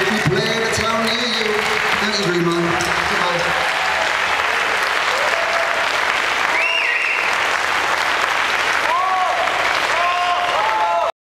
If you play in a town near you, thank you, Green Man. Goodbye.